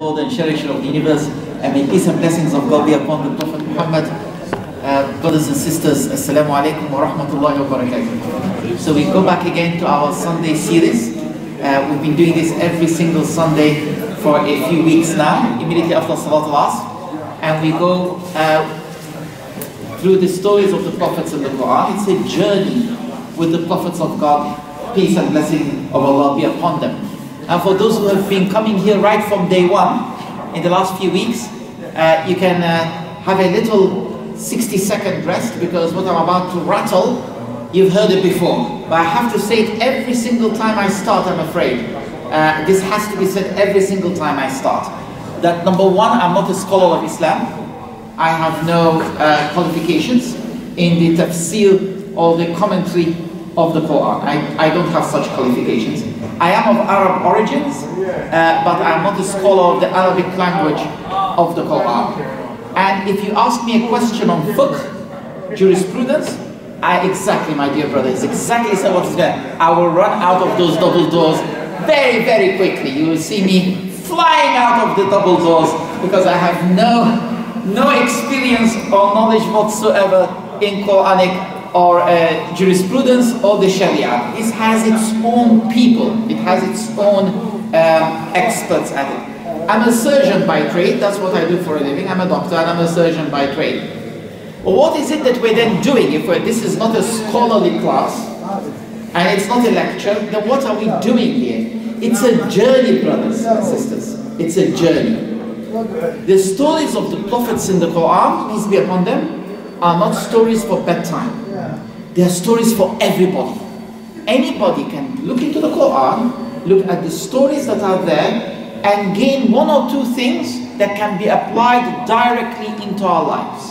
Lord and cherisher of the universe, and may peace and blessings of God be upon the Prophet Muhammad. Uh, brothers and sisters, Assalamu alaikum wa rahmatullahi wa barakatuh. So we go back again to our Sunday series. Uh, we've been doing this every single Sunday for a few weeks now, immediately after Salat al And we go uh, through the stories of the prophets in the Quran. It's a journey with the prophets of God. Peace and blessing of Allah be upon them. And for those who have been coming here right from day one, in the last few weeks, uh, you can uh, have a little 60 second rest because what I'm about to rattle, you've heard it before. But I have to say it every single time I start, I'm afraid. Uh, this has to be said every single time I start. That number one, I'm not a scholar of Islam. I have no uh, qualifications in the tafsir or the commentary of the Quran. I, I don't have such qualifications. I am of Arab origins, uh, but I'm not a scholar of the Arabic language of the Quran. And if you ask me a question on fiqh, jurisprudence, I exactly, my dear brother, it's exactly so what is there. I will run out of those double doors very, very quickly. You will see me flying out of the double doors because I have no, no experience or knowledge whatsoever in Quranic or uh, jurisprudence or the Sharia. It has its own people, it has its own um, experts at it. I'm a surgeon by trade, that's what I do for a living. I'm a doctor and I'm a surgeon by trade. Well, what is it that we're then doing if this is not a scholarly class and it's not a lecture? Then what are we doing here? It's a journey, brothers and sisters. It's a journey. The stories of the prophets in the Quran, peace be upon them, are not stories for bedtime. They are stories for everybody. Anybody can look into the Quran, look at the stories that are there, and gain one or two things that can be applied directly into our lives.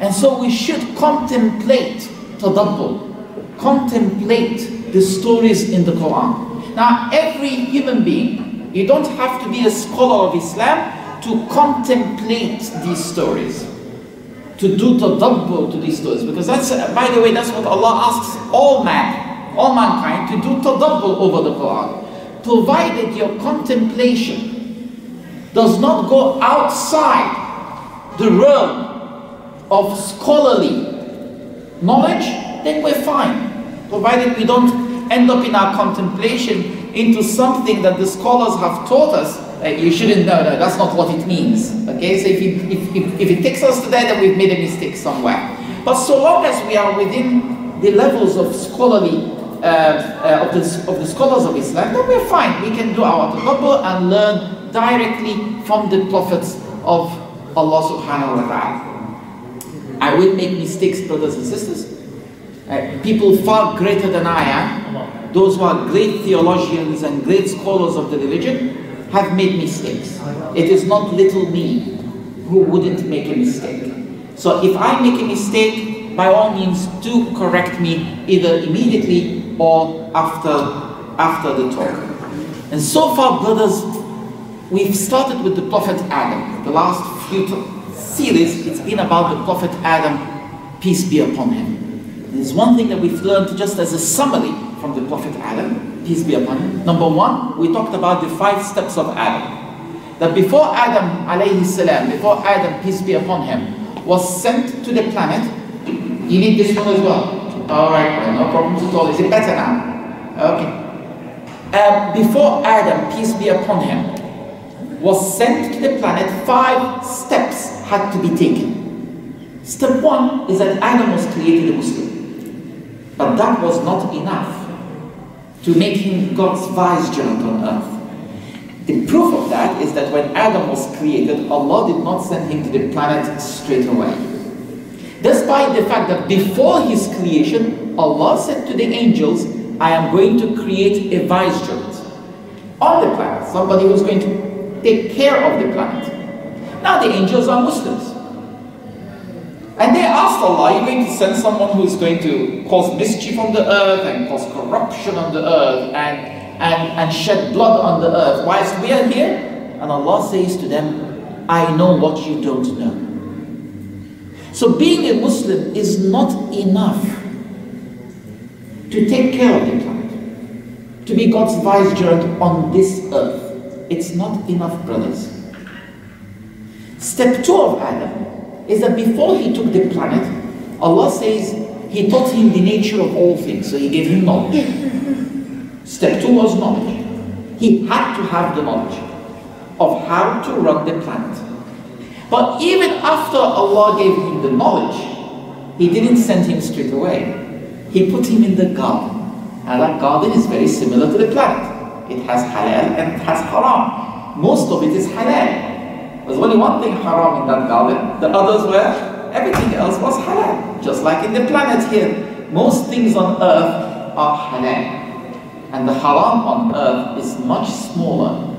And so we should contemplate tadabbur, contemplate the stories in the Quran. Now, every human being, you don't have to be a scholar of Islam to contemplate these stories to do tadabbur to these stories. Because that's, by the way, that's what Allah asks all man, all mankind to do tadabbur over the Quran. Provided your contemplation does not go outside the realm of scholarly knowledge, then we're fine. Provided we don't end up in our contemplation into something that the scholars have taught us uh, you shouldn't know, no, that's not what it means. Okay, so if it, if, if, if it takes us to there, then we've made a mistake somewhere. But so long as we are within the levels of scholarly, uh, uh, of, the, of the scholars of Islam, then we're fine. We can do our tadabbur and learn directly from the prophets of Allah subhanahu wa ta'ala. I will make mistakes, brothers and sisters. Uh, people far greater than I am, those who are great theologians and great scholars of the religion, have made mistakes. It is not little me who wouldn't make a mistake. So if I make a mistake, by all means do correct me either immediately or after, after the talk. And so far, brothers, we've started with the Prophet Adam. The last few series, it's been about the Prophet Adam, peace be upon him. There's one thing that we've learned just as a summary from the Prophet Adam, peace be upon him. Number one, we talked about the five steps of Adam. That before Adam alayhi salam, before Adam, peace be upon him, was sent to the planet, you need this one as well. Alright, no problems at all. Is it better now? Okay. Um, before Adam, peace be upon him, was sent to the planet, five steps had to be taken. Step one is that Adam was created a Muslim. But that was not enough to make him God's vicegerent on earth. The proof of that is that when Adam was created, Allah did not send him to the planet straight away. Despite the fact that before his creation, Allah said to the angels, I am going to create a vicegerent on the planet, somebody who's going to take care of the planet. Now the angels are Muslims. And they asked Allah, are you're going to send someone who's going to cause mischief on the earth and cause corruption on the earth and, and, and shed blood on the earth whilst we are here? And Allah says to them, I know what you don't know. So being a Muslim is not enough to take care of the planet, to be God's vicegerent on this earth. it's not enough, brothers. Step two of Adam is that before he took the planet, Allah says he taught him the nature of all things, so he gave him knowledge. Step two was knowledge. He had to have the knowledge of how to run the planet. But even after Allah gave him the knowledge, He didn't send him straight away. He put him in the garden. And that garden is very similar to the planet. It has halal and it has haram. Most of it is halal. There's only one thing haram in that garden. The others were, everything else was halal. Just like in the planet here. Most things on earth are halal. And the haram on earth is much smaller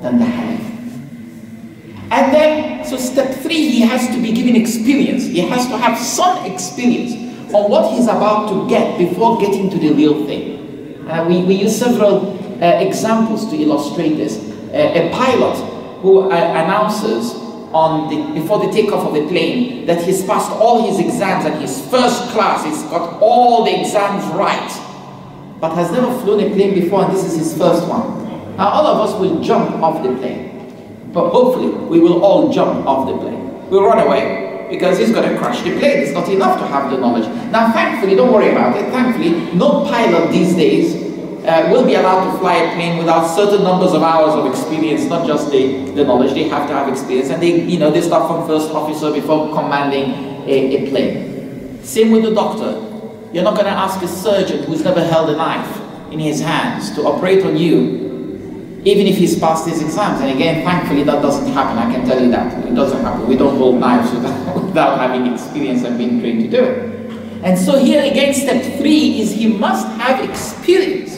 than the halal. And then, so step three, he has to be given experience. He has to have some experience on what he's about to get before getting to the real thing. Uh, we, we use several uh, examples to illustrate this. Uh, a pilot who uh, announces on the, before the takeoff of the plane that he's passed all his exams and his first class, he's got all the exams right, but has never flown a plane before and this is his first one. Now all of us will jump off the plane. But hopefully, we will all jump off the plane. We'll run away because he's going to crash the plane. It's not enough to have the knowledge. Now, thankfully, don't worry about it. Thankfully, no pilot these days uh, will be allowed to fly a plane without certain numbers of hours of experience, not just the, the knowledge. They have to have experience. And they, you know, they start from first officer before commanding a, a plane. Same with the doctor. You're not going to ask a surgeon who's never held a knife in his hands to operate on you even if he's passed his exams. And again, thankfully, that doesn't happen. I can tell you that. It doesn't happen. We don't hold knives without, without having experience and being trained to do it. And so here again, step three is he must have experience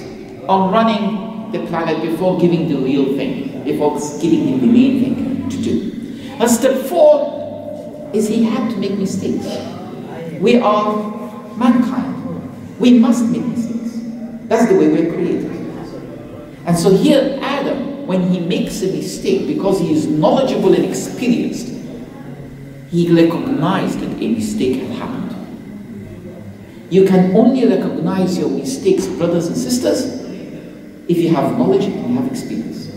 on running the planet before giving the real thing, before giving him the main thing to do. And step four is he had to make mistakes. We are mankind. We must make mistakes. That's the way we're created. And so here, Adam, when he makes a mistake, because he is knowledgeable and experienced, he recognized that a mistake had happened. You can only recognize your mistakes, brothers and sisters, if you have knowledge and you have experience.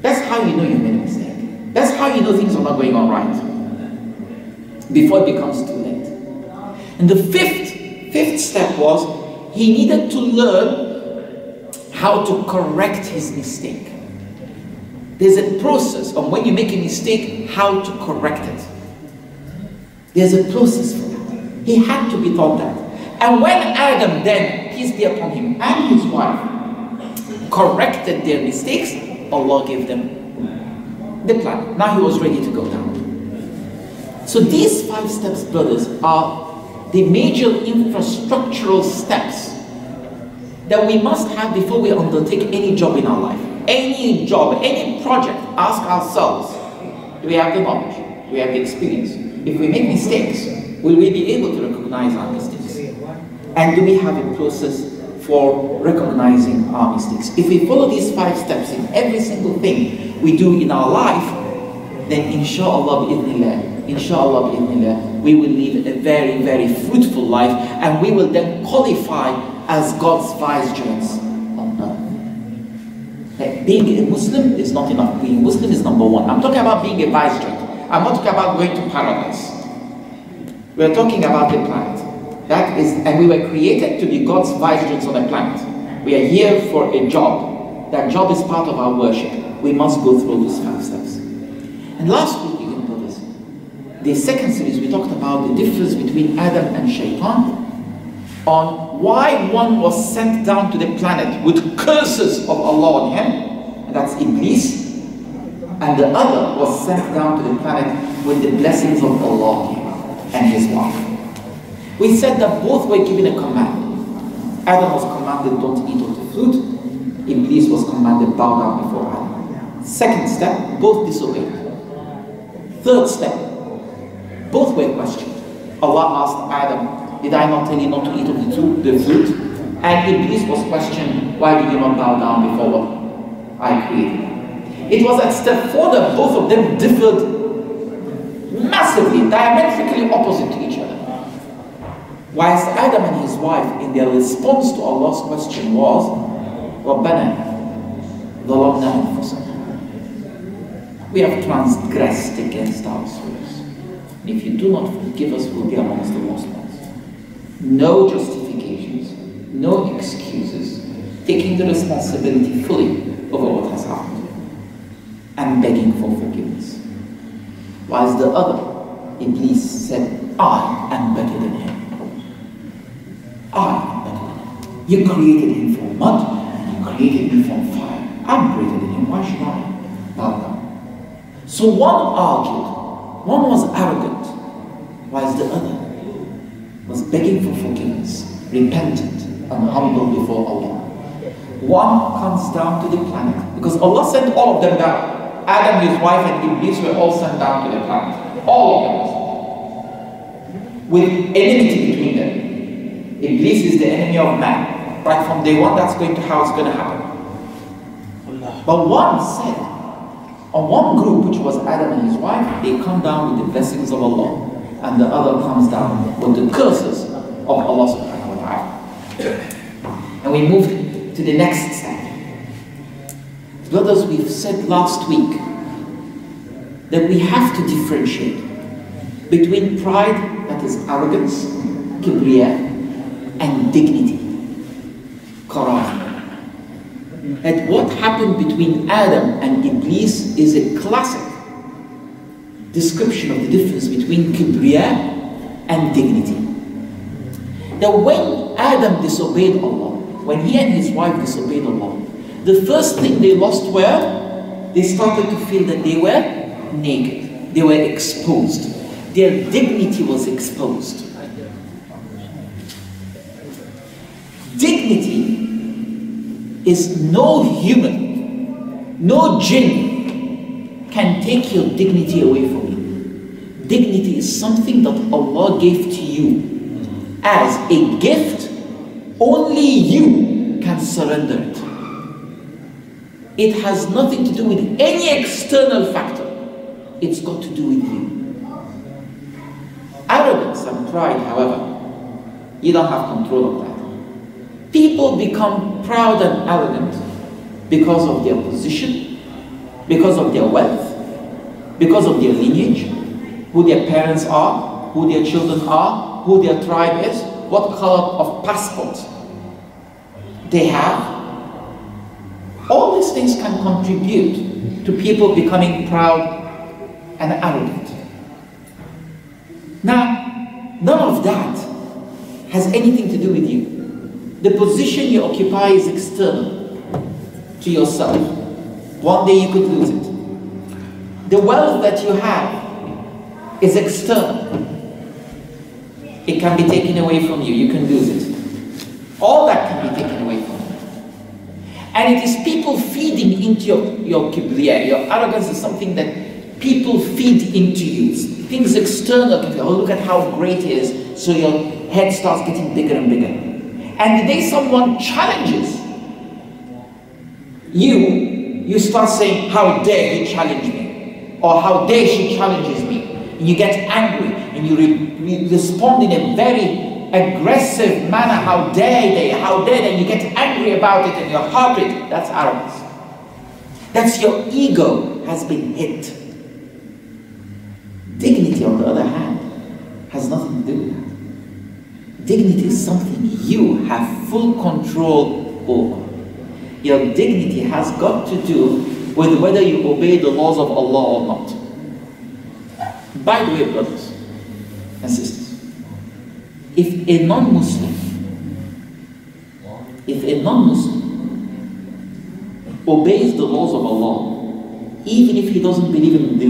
That's how you know you made a mistake. That's how you know things are not going on right. Before it becomes too late. And the fifth, fifth step was he needed to learn how to correct his mistake. There's a process of when you make a mistake, how to correct it. There's a process for that. He had to be taught that. And when Adam then, peace be upon him, and his wife corrected their mistakes, Allah gave them the plan. Now he was ready to go down. So these five steps, brothers, are the major infrastructural steps that we must have before we undertake any job in our life. Any job, any project, ask ourselves, do we have the knowledge? Do we have the experience? If we make mistakes, will we be able to recognize our mistakes? And do we have a process for recognizing our mistakes? If we follow these five steps in every single thing we do in our life, then inshallah inshallah we will live a very, very fruitful life and we will then qualify as God's vicegerents on earth. Like being a Muslim is not enough. Being Muslim is number one. I'm talking about being a vicegerent. I'm not talking about going to paradise. We're talking about the planet. That is, and we were created to be God's vicegerents on the planet. We are here for a job. That job is part of our worship. We must go through those five steps. And last week, you can notice, the second series, we talked about the difference between Adam and Shaitan on why one was sent down to the planet with curses of Allah on him, and that's Iblis, and the other was sent down to the planet with the blessings of Allah and his wife. We said that both were given a command. Adam was commanded don't eat of the fruit, Iblis was commanded bow down before Adam. Second step, both disobeyed. Third step, both were questioned. Allah asked Adam, did I not tell you not to eat of the, fruit? And Iblis was questioned, why did you not bow down before what I created? It was at step four that both of them differed massively, diametrically opposite to each other. Whilst Adam and his wife, in their response to Allah's question was, رَبَّنَا ظلمنا أنفسنا We have transgressed against ourselves. And if you do not forgive us, we'll be amongst the lost ones. No justifications, no excuses, taking the responsibility fully over what has happened and begging for forgiveness. Whilst the other, Iblis, said, I You created him from mud, and you created me from fire. I'm greater than him. Why should I bow down? So one argued, one was arrogant, whilst the other was begging for forgiveness, repentant, and humble before Allah. One comes down to the planet because Allah sent all of them down. Adam, his wife, and Iblis were all sent down to the planet. All of them. With enmity between them. Iblis is the enemy of man. Right from day one, that's going to how it's going to happen. But one said, on one group, which was Adam and his wife, they come down with the blessings of Allah. And the other comes down with the curses of Allah subhanahu wa ta'ala. And we moved to the next step. Brothers, we've said last week that we have to differentiate between pride, that is arrogance, kibriya, and dignity, karam. And what happened between Adam and Iblis is a classic description of the difference between kibriya and dignity. Now when Adam disobeyed Allah, when he and his wife disobeyed Allah, the first thing they lost were they started to feel that they were naked, they were exposed, their dignity was exposed. Dignity is no human, no jinn can take your dignity away from you. Dignity is something that Allah gave to you as a gift, only you can surrender it. It has nothing to do with any external factor. It's got to do with you. Arrogance and pride, however, you don't have control of that. People become proud and arrogant because of their position, because of their wealth, because of their lineage, who their parents are, who their children are, who their tribe is, what color of passport they have. All these things can contribute to people becoming proud and arrogant. Now, none of that has anything to do with you. The position you occupy is external to yourself. One day you could lose it. The wealth that you have is external. It can be taken away from you. You can lose it. All that can be taken away from you. And it is people feeding into your, your kibriya. Your arrogance is something that people feed into you. Things external. Oh, look at how great he is. So your head starts getting bigger and bigger. And the day someone challenges you, you start saying, how dare he challenge me? Or how dare she challenges me? And you get angry and you re re respond in a very aggressive manner. How dare they? How dare they? And you get angry about it and your heart rate. That's arrogance. That's your ego has been hit. Dignity, on the other hand, has nothing to do with that. Dignity is something you have full control over. Your dignity has got to do with whether you obey the laws of Allah or not. By the way, brothers and sisters, if a non-Muslim, if a non-Muslim obeys the laws of Allah, even if he doesn't believe in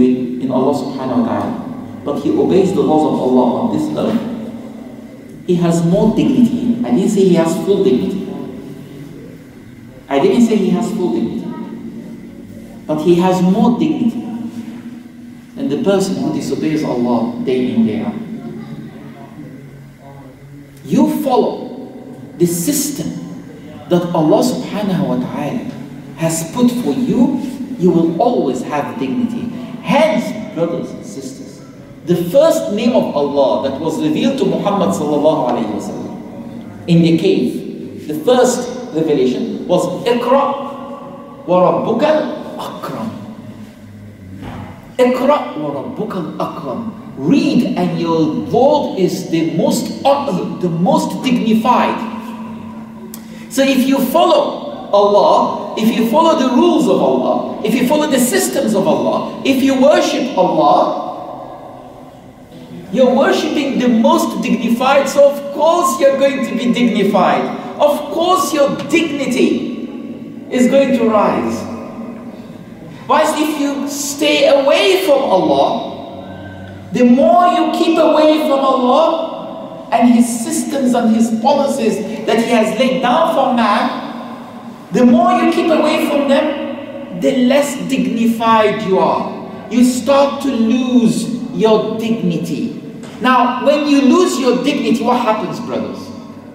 in Allah subhanahu wa ta'ala, but he obeys the laws of Allah on this earth, he has more dignity. I didn't say he has full dignity. I didn't say he has full dignity. But he has more dignity than the person who disobeys Allah day in, day out. You follow the system that Allah subhanahu wa ta'ala has put for you, you will always have dignity. Hence, brothers and sisters, the first name of Allah that was revealed to Muhammad sallallahu alayhi wasallam in the cave, the first revelation was Iqra وَرَبُّكَ الْأَكْرَمُ اقرأ وربك الأكرم Read and your Lord is the most the most dignified. So if you follow Allah, if you follow the rules of Allah, if you follow the systems of Allah, if you worship Allah, you're worshipping the most dignified, so of course you're going to be dignified. Of course your dignity is going to rise. Whilst if you stay away from Allah, the more you keep away from Allah and His systems and His policies that He has laid down for man, the more you keep away from them, the less dignified you are. You start to lose your dignity. Now, when you lose your dignity, what happens, brothers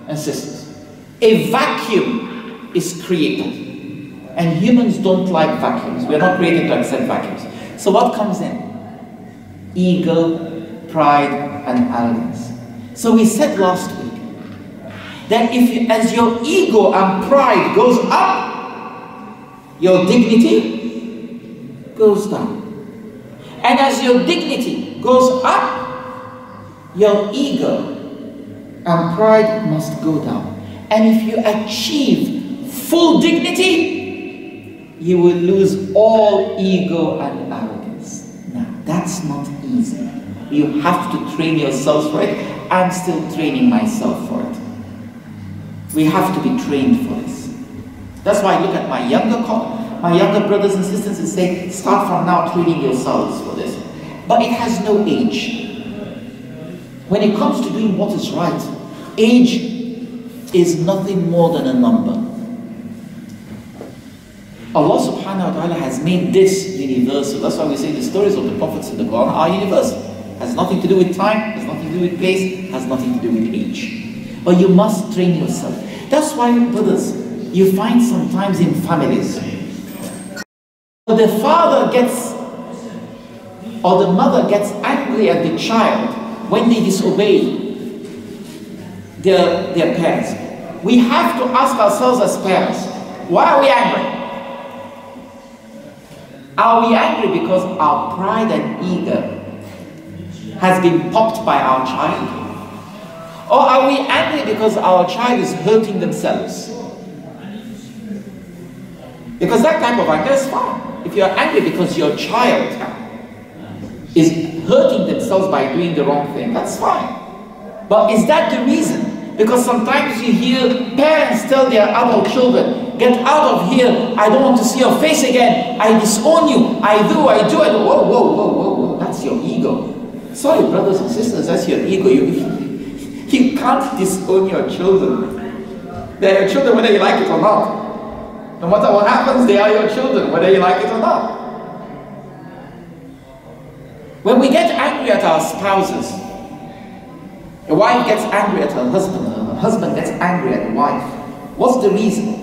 and sisters? A vacuum is created. And humans don't like vacuums. We're not created to accept vacuums. So what comes in? Ego, pride, and arrogance. So we said last week that if you, as your ego and pride goes up, your dignity goes down. And as your dignity goes up, your ego and pride must go down. And if you achieve full dignity, you will lose all ego and arrogance. Now, that's not easy. You have to train yourselves for it. I'm still training myself for it. We have to be trained for this. That's why I look at my younger my younger brothers and sisters and say, start from now training yourselves for this. But it has no age. When it comes to doing what is right, age is nothing more than a number. Allah subhanahu wa ta'ala has made this universal. That's why we say the stories of the prophets in the Quran are universal. Has nothing to do with time, has nothing to do with place, has nothing to do with age. But you must train yourself. That's why, brothers, you find sometimes in families, the father gets or the mother gets angry at the child when they disobey their, their parents. We have to ask ourselves as parents, why are we angry? Are we angry because our pride and ego has been popped by our child? Or are we angry because our child is hurting themselves? Because that type of anger is fine. If you're angry because your child is hurting themselves by doing the wrong thing, that's fine. But is that the reason because sometimes you hear parents tell their adult children, get out of here, I don't want to see your face again, I disown you, I do, I do, I do. Whoa, whoa, whoa, whoa, whoa, that's your ego. Sorry, brothers and sisters, that's your ego. You, you can't disown your children. They're your children whether you like it or not. No matter what happens, they are your children, whether you like it or not. When we get angry at our spouses, a wife gets angry at her husband, her husband gets angry at the wife. What's the reason?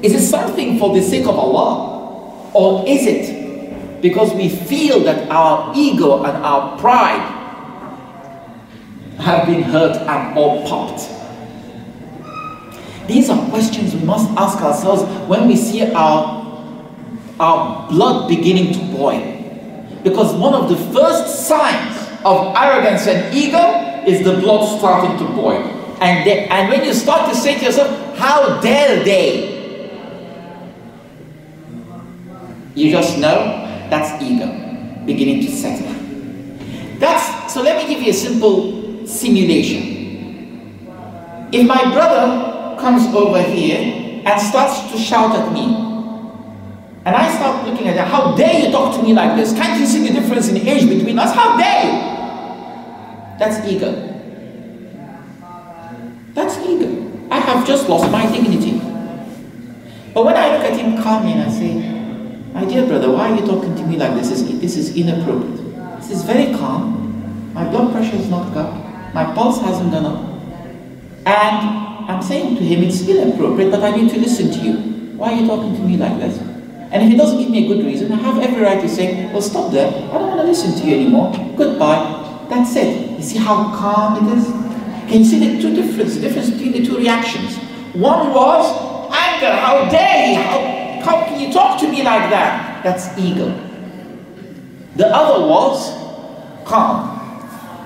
Is it something for the sake of Allah? Or is it because we feel that our ego and our pride have been hurt and or popped? These are questions we must ask ourselves when we see our, our blood beginning to boil. Because one of the first signs of arrogance and ego is the blood starting to boil. And, they, and when you start to say to yourself, how dare they? You just know that's ego beginning to settle. That's, so let me give you a simple simulation. If my brother comes over here and starts to shout at me, and I start looking at him, how dare you talk to me like this? Can't you see the difference in age between us? How dare you? That's ego. That's ego. I have just lost my dignity. But when I look at him calmly and I say, my dear brother, why are you talking to me like this? This is, this is inappropriate. This is very calm. My blood pressure is not up. My pulse hasn't gone up. And I'm saying to him, it's inappropriate, but I need to listen to you. Why are you talking to me like this? And if he doesn't give me a good reason, I have every right to say, well, stop there. I don't want to listen to you anymore. Goodbye. That's it. You see how calm it is? Can you see the two differences, the difference between the two reactions? One was anger, how dare he, how How can you talk to me like that? That's ego. The other was calm.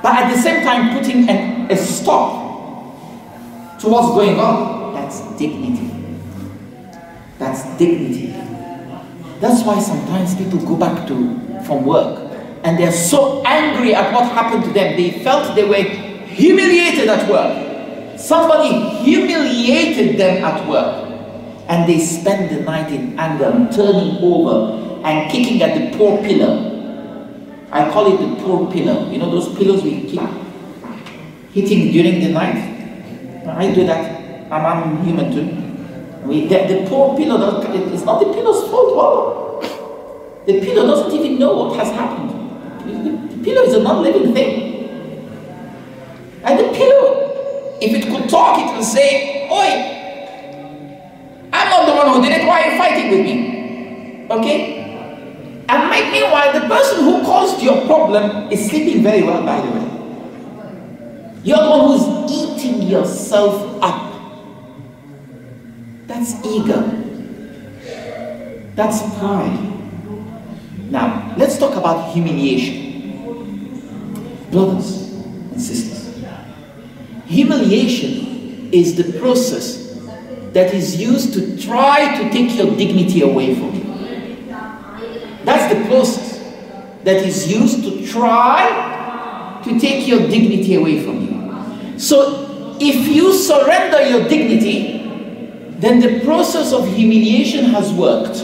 But at the same time, putting an, a stop to what's going on. That's dignity. That's dignity. That's why sometimes people go back to from work and they're so angry at what happened to them. They felt they were humiliated at work. Somebody humiliated them at work. And they spend the night in anger, turning over and kicking at the poor pillar. I call it the poor pillar. You know those pillows we keep hitting during the night? I do that. I'm, I'm human too. We, the, the poor pillow, it's not the pillow's fault. The pillow doesn't even know what has happened. The pillow is a non-living thing. And the pillow, if it could talk, it will say, Oi, I'm not the one who did it, why are you fighting with me? Okay? And meanwhile, the person who caused your problem is sleeping very well, by the way. You're the one who's eating yourself up. That's ego. That's pride. Now, let's talk about humiliation. Brothers and sisters, humiliation is the process that is used to try to take your dignity away from you. That's the process that is used to try to take your dignity away from you. So, if you surrender your dignity, then the process of humiliation has worked.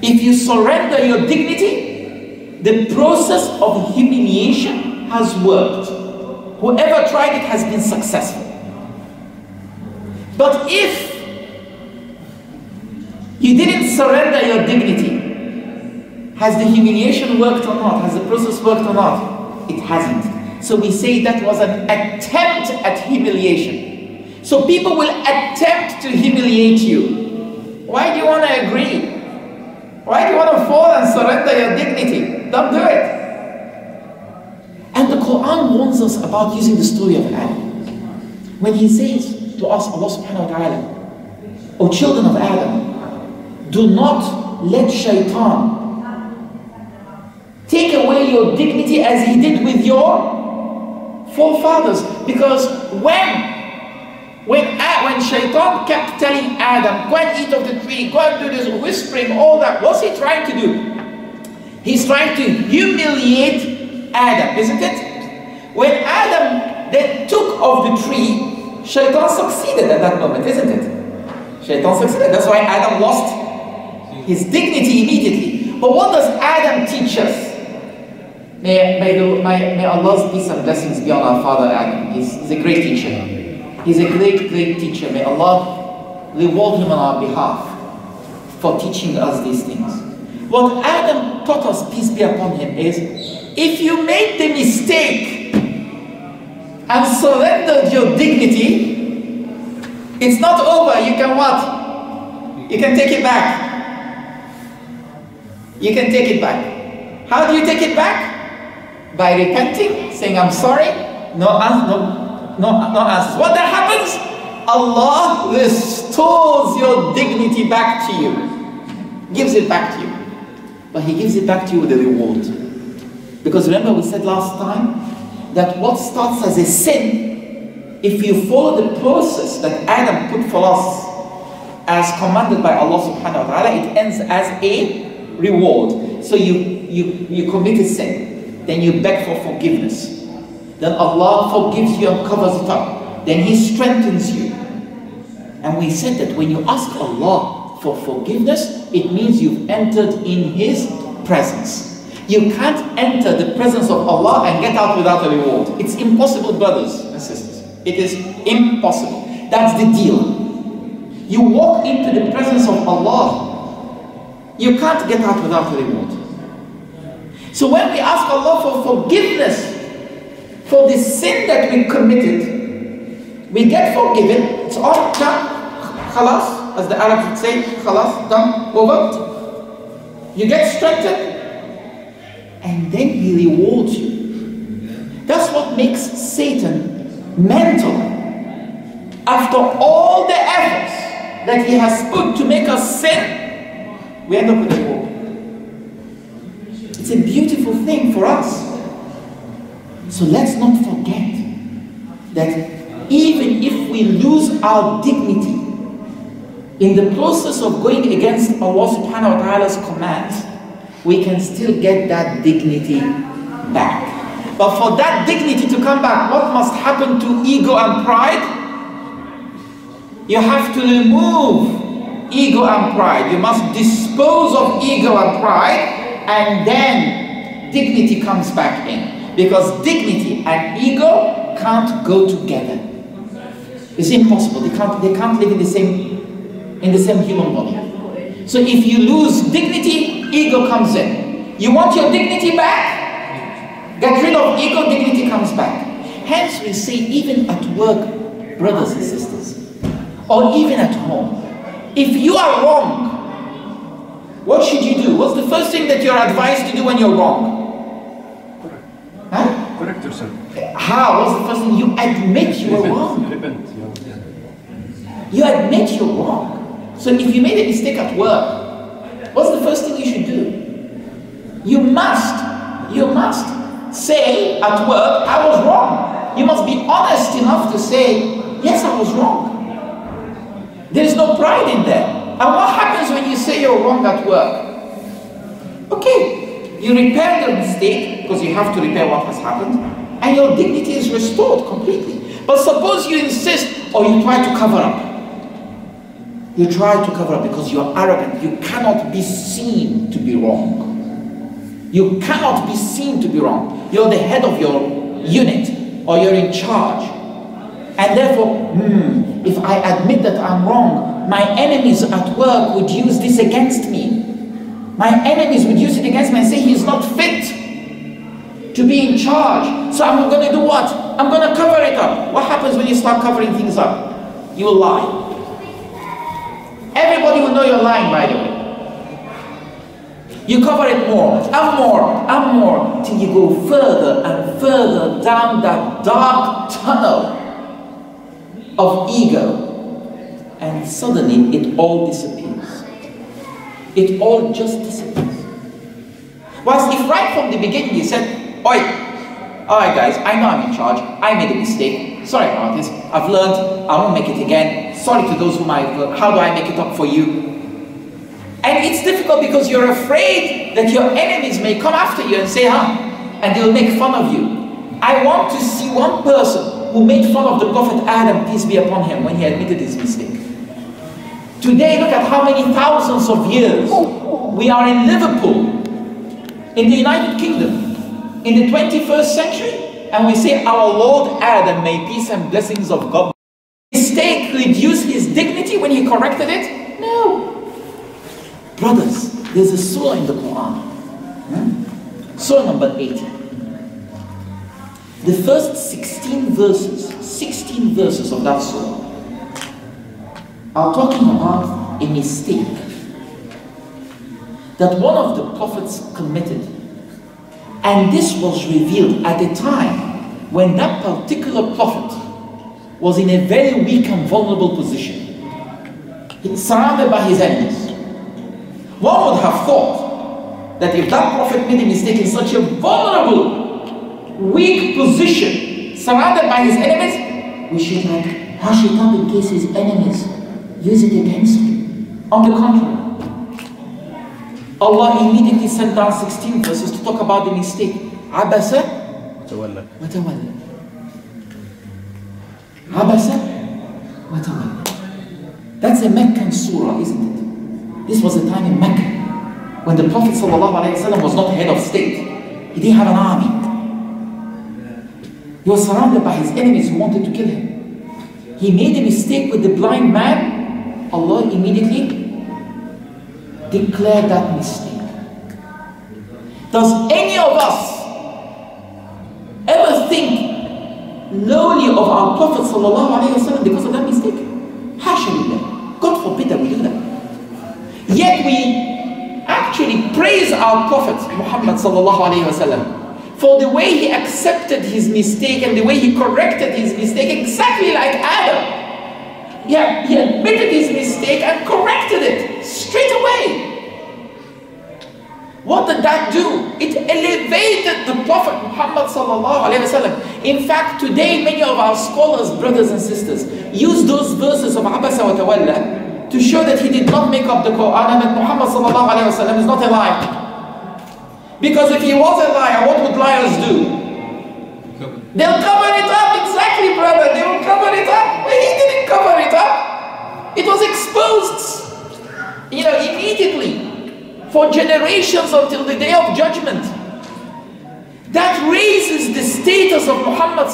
If you surrender your dignity, the process of humiliation has worked. Whoever tried it has been successful. But if you didn't surrender your dignity, has the humiliation worked or not? Has the process worked or not? It hasn't. So we say that was an attempt at humiliation. So people will attempt to humiliate you. Why do you want to agree? Why do you want to fall and surrender your dignity? Don't do it. And the Quran warns us about using the story of Adam. When he says to us, Allah subhanahu wa ta'ala, O children of Adam, do not let shaitan take away your dignity as he did with your forefathers. Because when when, when Shaitan kept telling Adam, go and eat of the tree, go and do this, whispering, all that, what's he trying to do? He's trying to humiliate Adam, isn't it? When Adam then took of the tree, Shaitan succeeded at that moment, isn't it? Shaitan succeeded. That's why Adam lost his dignity immediately. But what does Adam teach us? May, may, the, may, may Allah's peace and blessings be on our father Adam. He's, he's a great teacher. He's a great, great teacher. May Allah reward him on our behalf for teaching us these things. What Adam taught us, peace be upon him, is if you made the mistake and surrendered your dignity, it's not over. You can what? You can take it back. You can take it back. How do you take it back? By repenting, saying, I'm sorry. No, uh, no, no, no answers. What that happens? Allah restores your dignity back to you. Gives it back to you. But He gives it back to you with a reward. Because remember we said last time that what starts as a sin, if you follow the process that Adam put for us as commanded by Allah subhanahu wa ta'ala, it ends as a reward. So you, you, you commit a sin, then you beg for forgiveness. Then Allah forgives you and covers it up. Then He strengthens you. And we said that when you ask Allah for forgiveness, it means you've entered in His presence. You can't enter the presence of Allah and get out without a reward. It's impossible, brothers and sisters. It is impossible. That's the deal. You walk into the presence of Allah you can't get out without a reward. So when we ask Allah for forgiveness for the sin that we committed, we get forgiven. It's all done. Khalas, as the Arabs would say, khalas, done, over. You get strengthened, and then He rewards you. That's what makes Satan mental. After all the efforts that He has put to make us sin, we end up with a war. It's a beautiful thing for us. So let's not forget that even if we lose our dignity in the process of going against Allah subhanahu wa ta'ala's commands, we can still get that dignity back. But for that dignity to come back, what must happen to ego and pride? You have to remove ego and pride. You must dispose of ego and pride, and then dignity comes back in. Because dignity and ego can't go together. It's impossible. They can't, they can't live in the same in the same human body. So if you lose dignity, ego comes in. You want your dignity back? Get rid of ego, dignity comes back. Hence we say even at work, brothers and sisters, or even at home, if you are wrong, what should you do? What's the first thing that you're advised to do when you're wrong? Correct. Yourself. How? What's the first thing? You admit you were wrong. Repent. Yeah. You admit you're wrong. So if you made a mistake at work, what's the first thing you should do? You must, you must say at work, I was wrong. You must be honest enough to say, yes, I was wrong. There is no pride in that. And what happens when you say you're wrong at work? Okay, you repair the mistake because you have to repair what has happened, and your dignity is restored completely. But suppose you insist or you try to cover up. You try to cover up because you're arrogant. You cannot be seen to be wrong. You cannot be seen to be wrong. You're the head of your unit or you're in charge. And therefore, hmm, if I admit that I'm wrong, my enemies at work would use this against me. My enemies would use it against me and say he's not fit to be in charge. So I'm going to do what? I'm going to cover it up. What happens when you start covering things up? You will lie. Everybody will know you're lying, by the way. You cover it more, and more, and more, till you go further and further down that dark tunnel of ego. And suddenly it all disappears. It all just disappears. Whilst if right from the beginning you said, Oi, alright guys, I know I'm in charge, I made a mistake, sorry about this, I've learned, I won't make it again, sorry to those whom I've learned, how do I make it up for you? And it's difficult because you're afraid that your enemies may come after you and say, huh, and they'll make fun of you. I want to see one person who made fun of the Prophet Adam, peace be upon him, when he admitted his mistake. Today, look at how many thousands of years we are in Liverpool, in the United Kingdom, in the 21st century, and we say, Our Lord Adam, may peace and blessings of God. Mistake reduced his dignity when he corrected it? No. Brothers, there's a surah in the Quran. Hmm? Surah number 80. The first 16 verses, 16 verses of that surah are talking about a mistake that one of the prophets committed. And this was revealed at a time when that particular prophet was in a very weak and vulnerable position. Surrounded by his enemies. One would have thought that if that prophet made a mistake in such a vulnerable, weak position, surrounded by his enemies, we should like hush it up in case his enemies use it against him. On the contrary, Allah immediately sent down 16 verses to talk about the mistake. Abasa تولى wa tawalla. Abasa wa tawalla. That's a Meccan surah, isn't it? This was a time in Mecca when the Prophet ﷺ was not head of state. He didn't have an army. He was surrounded by his enemies who wanted to kill him. He made a mistake with the blind man. Allah immediately declared that mistake. Does any of us ever think lowly of our Prophet ﷺ because of that mistake? Hashalillah. God forbid that we do that. Yet we actually praise our Prophet Muhammad ﷺ for the way he accepted his mistake and the way he corrected his mistake exactly like Adam. He, had, he admitted his mistake and corrected it straight away. What did that do? It elevated the Prophet Muhammad In fact, today many of our scholars, brothers and sisters, use those verses of Abasa wa Tawalla to show that he did not make up the Quran and that Muhammad is not a liar. Because if he was a liar, what would liars do? They'll cover it up, exactly, brother. They will cover it up. But he didn't cover it up. It was exposed, you know, immediately for generations until the day of judgment. That raises the status of Muhammad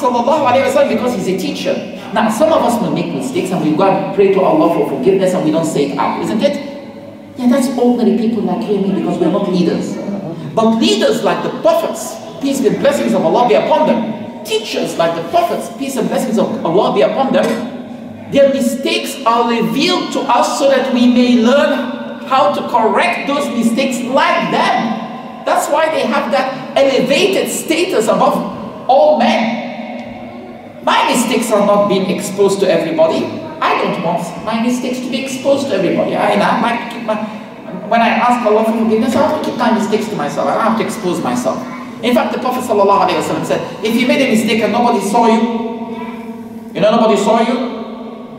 because he's a teacher. Now, some of us will make mistakes and we go and pray to Allah for forgiveness and we don't say it out, isn't it? Yeah, that's ordinary people like you and me because we're not leaders. But leaders like the prophets, peace and blessings of Allah be upon them, teachers like the prophets, peace and blessings of Allah be upon them, their mistakes are revealed to us so that we may learn how to correct those mistakes like them. That's why they have that elevated status above all men. My mistakes are not being exposed to everybody. I don't want my mistakes to be exposed to everybody. I, I to keep my, when I ask Allah for forgiveness, I have to keep my mistakes to myself. I don't have to expose myself. In fact, the Prophet ﷺ said, if you made a mistake and nobody saw you, you know nobody saw you,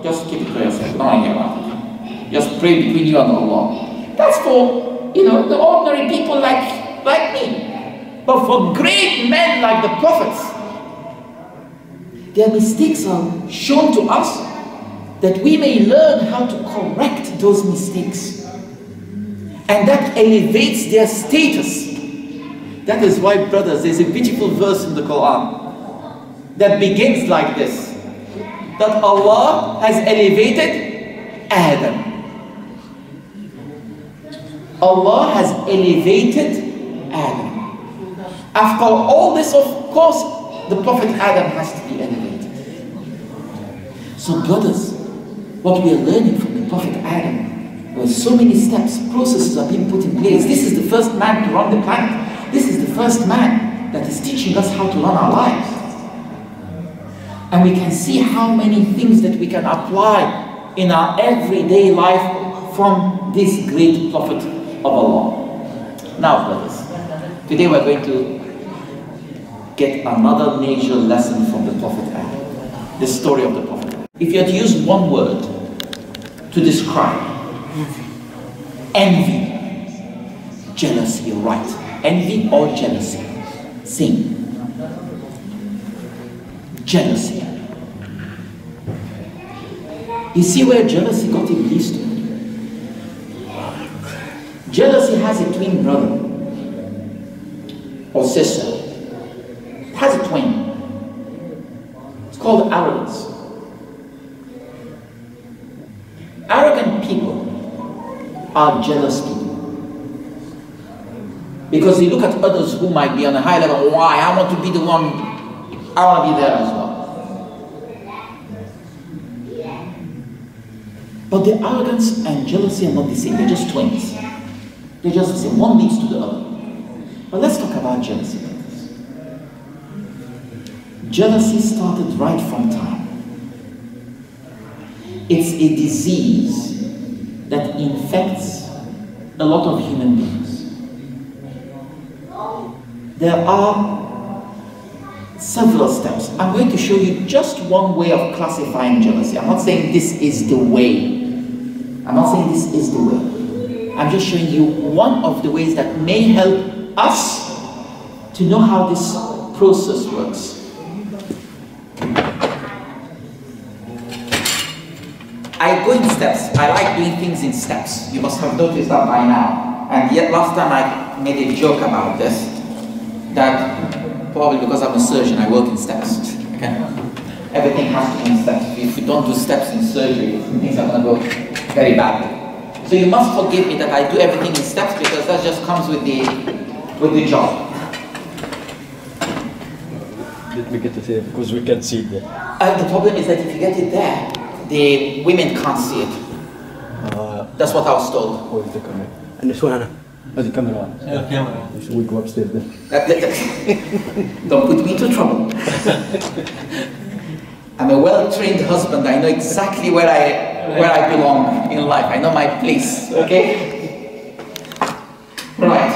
just keep it to yourself. No one. Just pray between you and Allah. That's for, you know, the ordinary people like, like me. But for great men like the prophets, their mistakes are shown to us that we may learn how to correct those mistakes. And that elevates their status. That is why, brothers, there's a beautiful verse in the Quran that begins like this that Allah has elevated Adam. Allah has elevated Adam. After all this, of course, the Prophet Adam has to be elevated. So brothers, what we are learning from the Prophet Adam, where so many steps, processes are being put in place. This is the first man to run the planet. This is the first man that is teaching us how to run our lives. And we can see how many things that we can apply in our everyday life from this great prophet of Allah. Now, brothers, today we're going to get another major lesson from the Prophet the story of the Prophet. If you had to use one word to describe envy, jealousy, right? Envy or jealousy? Same. Jealousy. You see where jealousy got Iblis to? Jealousy has a twin brother or sister. It has a twin. It's called arrogance. Arrogant people are jealous people. Because they look at others who might be on a high level. Why? I want to be the one, I want to be there as well. But the arrogance and jealousy are not the same, they're just twins. They just say one leads to the other. But let's talk about jealousy. Jealousy started right from time. It's a disease that infects a lot of human beings. There are several steps. I'm going to show you just one way of classifying jealousy. I'm not saying this is the way. I'm not saying this is the way. I'm just showing you one of the ways that may help us to know how this process works. I go in steps. I like doing things in steps. You must have noticed that by now. And yet last time I made a joke about this, that probably because I'm a surgeon, I work in steps. Okay? Everything has to be in steps. If you don't do steps in surgery, things are going to go very badly. So you must forgive me that I do everything in steps because that just comes with the with the job. Let me get it here because we can't see it there. And the problem is that if you get it there, the women can't see it. Uh, That's what I was told. Oh, the camera. Yeah, the camera we go upstairs then. Don't put me to trouble. I'm a well-trained husband. I know exactly where I where I belong in life. I know my place. Okay. Right.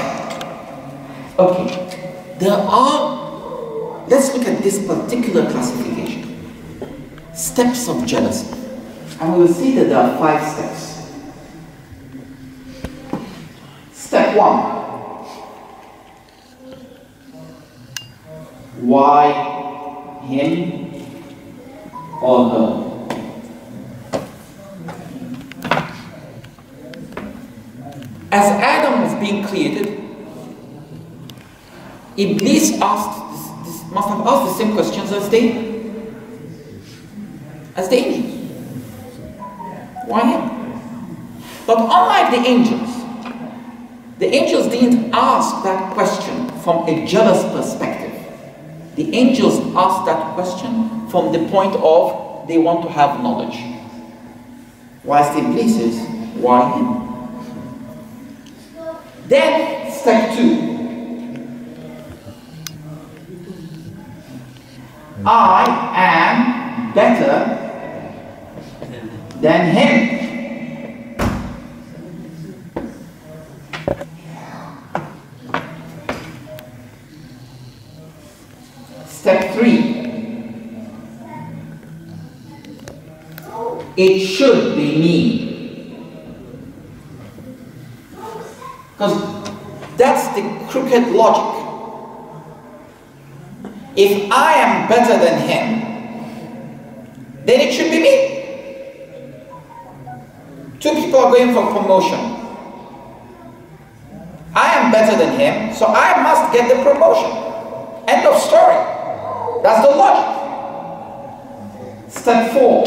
Okay. There are. Let's look at this particular classification. Steps of jealousy, and we will see that there are five steps. Step one. Why him or her? As Adam was being created, Iblis asked, this, this must have asked the same questions as they, as the angels. Why him? But unlike the angels, the angels didn't ask that question from a jealous perspective. The angels asked that question from the point of they want to have knowledge. Whilst Iblis is, why him? Then, step two. I am better than him. It should be me. Because that's the crooked logic. If I am better than him, then it should be me. Two people are going for promotion. I am better than him, so I must get the promotion. End of story. That's the logic. Step four.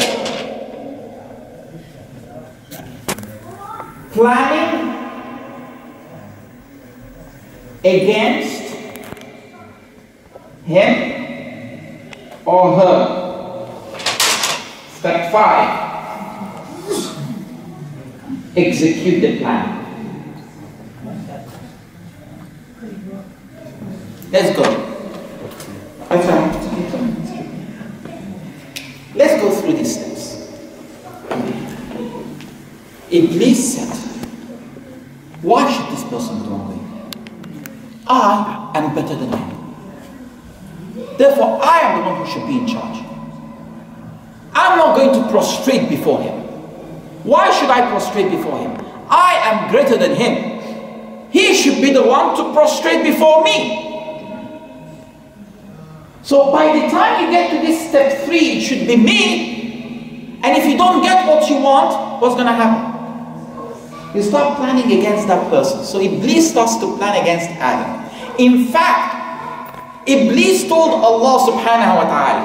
Planning against him or her. Step five. Execute the plan. Let's go. Let's go through these steps. Iblis said, Why should this person go away? I am better than him. Therefore, I am the one who should be in charge. I'm not going to prostrate before him. Why should I prostrate before him? I am greater than him. He should be the one to prostrate before me. So by the time you get to this step three, it should be me. And if you don't get what you want, what's going to happen? You start planning against that person. So Iblis starts to plan against Adam. In fact, Iblis told Allah subhanahu wa ta'ala,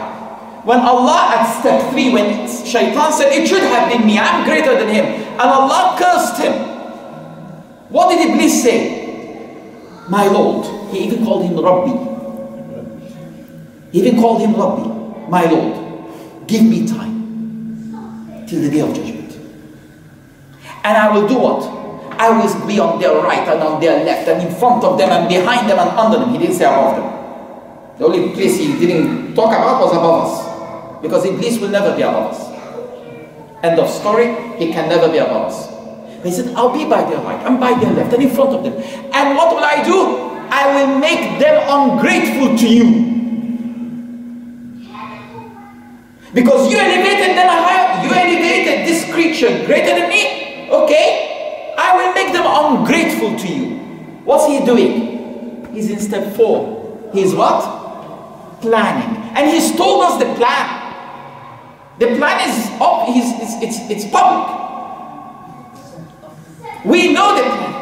when Allah at step three, when Shaitan said, it should have been me, I'm greater than him. And Allah cursed him. What did Iblis say? My Lord. He even called him Rabbi. He even called him Rabbi, my Lord. Give me time till the day of judgment. And I will do what? I will be on their right and on their left and in front of them and behind them and under them. He didn't say above them. The only place he didn't talk about was above us. Because Iblis will never be above us. End of story, he can never be above us. He said, I'll be by their right and by their left and in front of them. And what will I do? I will make them ungrateful to you. Because you elevated them higher, you elevated this creature greater than me, okay? I will make them ungrateful to you. What's he doing? He's in step four. He's what? Planning. And he's told us the plan. The plan is up, he's, it's, it's, it's public. We know the plan.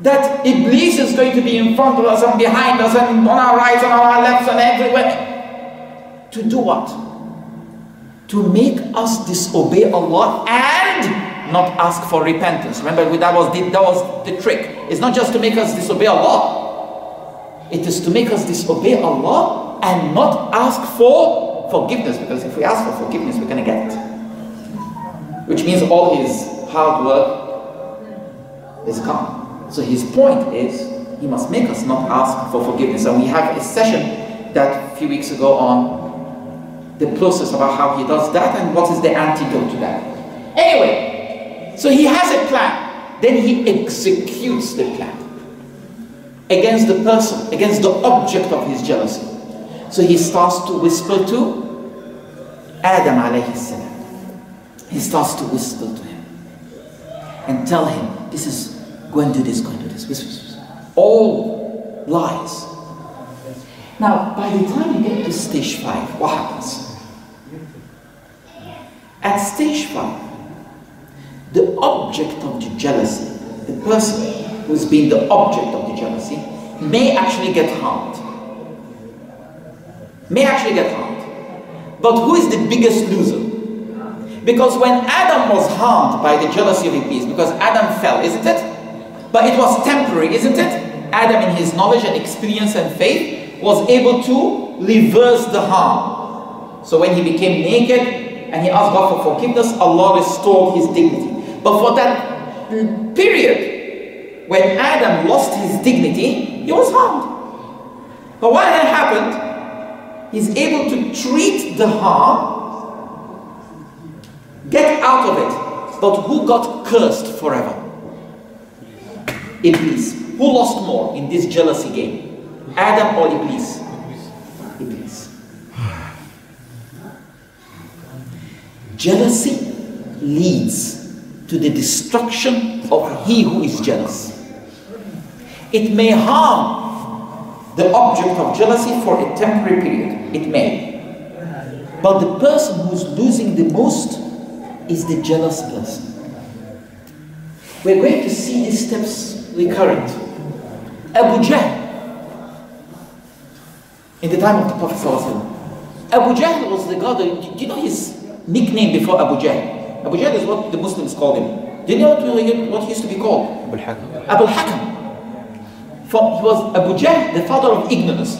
That Iblis is going to be in front of us and behind us and on our right and on our left and everywhere. To do what? To make us disobey Allah and not ask for repentance. Remember, that was the, that was the trick. It's not just to make us disobey Allah. It is to make us disobey Allah and not ask for forgiveness. Because if we ask for forgiveness, we're going to get it. Which means all his hard work is gone. So his point is, he must make us not ask for forgiveness. And we have a session that a few weeks ago on the process about how he does that and what is the antidote to that. Anyway, so he has a plan, then he executes the plan against the person, against the object of his jealousy. So he starts to whisper to Adam alayhi salam. He starts to whisper to him and tell him, this is, go and do this, go and do this. Whisper, whisper. All lies. Now, by the time you get to stage five, what happens? At stage five, the object of the jealousy, the person who's been the object of the jealousy, may actually get harmed. May actually get harmed. But who is the biggest loser? Because when Adam was harmed by the jealousy of Iblis, because Adam fell, isn't it? But it was temporary, isn't it? Adam, in his knowledge and experience and faith, was able to reverse the harm. So when he became naked and he asked God for forgiveness, Allah restored his dignity. But for that period, when Adam lost his dignity, he was harmed. But when that happened, he's able to treat the harm Get out of it. But who got cursed forever? Iblis. Who lost more in this jealousy game? Adam or Iblis? Iblis. Jealousy leads to the destruction of he who is jealous. It may harm the object of jealousy for a temporary period. It may. But the person who's losing the most is the jealous person. We're going to see these steps recurrent. Abu Jahl, in the time of the Prophet Abu Jahl was the god, do you know his nickname before Abu Jahl? Abu Jahl is what the Muslims call him. Do you know what, what he used to be called? Abu al-Hakam. Abu al-Hakam. For, he was Abu Jahl, the father of ignorance.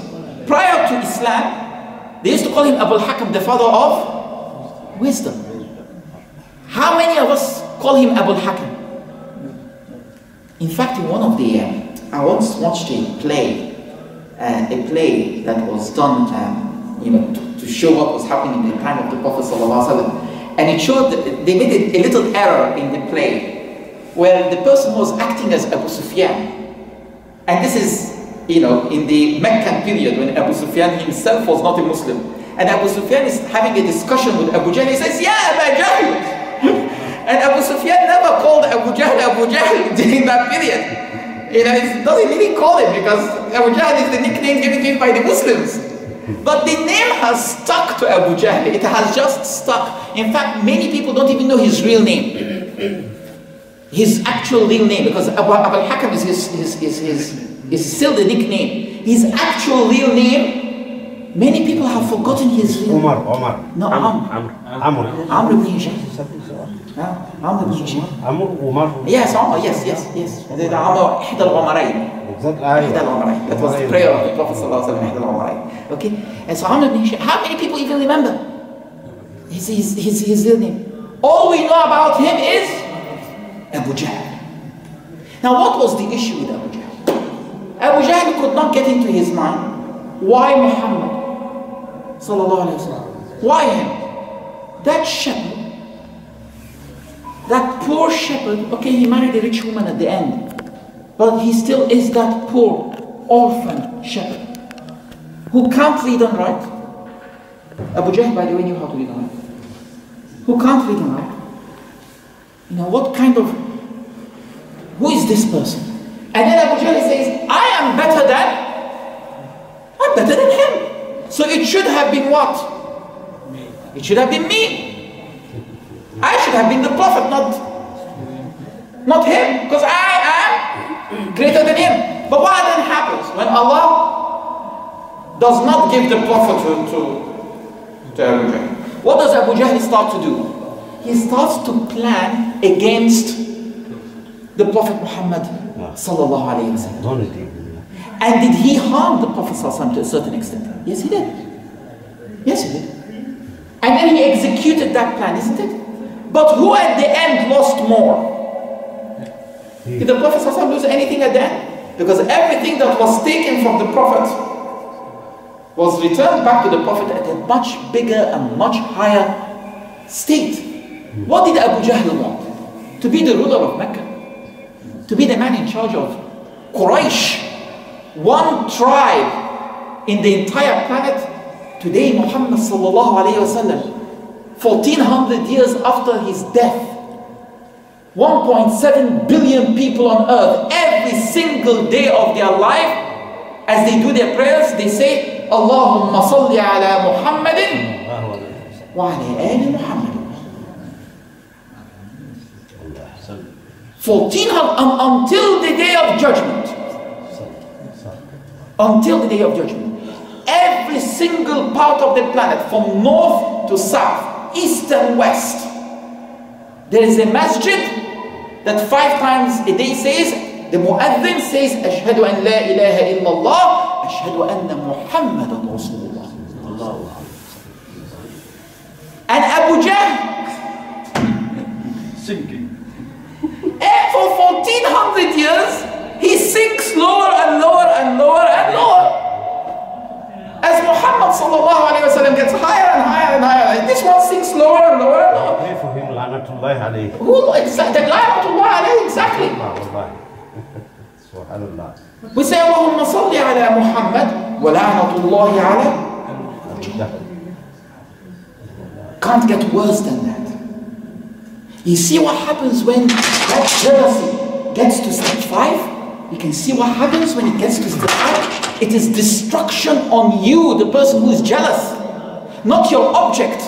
Prior to Islam, they used to call him Abu al-Hakam, the father of wisdom. How many of us call him Abu al-Hakam? In fact, in one of the, uh, I once watched a play, uh, a play that was done, um, you know, to, to, show what was happening in the time of the Prophet and it showed that they made a, little error in the play, where the person was acting as Abu Sufyan, and this is, you know, in the Meccan period when Abu Sufyan himself was not a Muslim, and Abu Sufyan is having a discussion with Abu Jahl. He says, "Yeah, Abu Jahl." and Abu Sufyan never called Abu Jahl Abu Jahl during that period. You know, it doesn't really call him because Abu Jahl is the nickname given to him by the Muslims. But the name has stuck to Abu Jahl. It has just stuck. In fact, many people don't even know his real name. His actual real name, because Abu, Abu al-Hakam is, his, his, his, his, is still the nickname. His actual real name, many people have forgotten his real name. Omar, Omar. No, Amr. Amr. Amr ibn Hisham. Amr ibn Hisham. Amr Omar. Yes, Amr, yes, yes, yes. Amr إحدى الغمرين. Exactly. إحدى الغمرين. That was the prayer of the Prophet صلى الله عليه وسلم إحدى الغمرين. Okay? And so ibn Hisham, how many people even remember his, his, his, his real name? All we know about him is Abu Jahl. Now what was the issue with Abu Jahl? Abu Jahl could not get into his mind why Muhammad sallallahu alayhi Wasallam. why him? That shepherd, that poor shepherd, okay, he married a rich woman at the end, but he still is that poor, orphan shepherd who can't read and write. Abu Jahl, by the way, knew how to read and write. Who can't read and write. You know, what kind of, who is this person? And then Abu Jahl says, I am better than, I'm better than him. So it should have been what? It should have been me. I should have been the prophet, not, not him, because I am greater than him. But what then happens when Allah does not give the prophet to, to, to Abu Jahl? What does Abu Jahl start to do? He starts to plan against the Prophet Muhammad sallallahu alayhi wa And did he harm the Prophet sallallahu to a certain extent? Yes, he did. Yes, he did. And then he executed that plan, isn't it? But who at the end lost more? Did the Prophet lose anything at the end? Because everything that was taken from the Prophet was returned back to the Prophet at a much bigger and much higher state. What did Abu Jahl want? To be the ruler of Mecca. To be the man in charge of Quraysh. One tribe in the entire planet. Today Muhammad sallallahu alayhi wasallam, 1400 years after his death, 1.7 billion people on earth, every single day of their life, as they do their prayers, they say, Salli ala Muhammadin wa ala ali Muhammad. 1400 um, until the day of judgment. Until the day of judgment. Every single part of the planet, from north to south, east and west, there is a masjid that five times a day says, the muaddin says, Ashhadu an la ilaha illallah, Ashhadu anna Muhammadan Rasulullah. And Abu Jahl, Sinking. and for 1400 years, he sinks lower and lower and lower and lower. As Muhammad sallallahu alayhi wa sallam gets higher and higher and higher, this one sinks lower and lower and lower. Pray for him, Lanatullah alayhi. Who exactly? Exactly. Wallahi. Subhanallah. We say, Allahumma salli ala Muhammad wa la'natullahi Can't get worse than that. You see what happens when that jealousy gets to step five? You can see what happens when it gets to step five. It is destruction on you, the person who is jealous, not your object.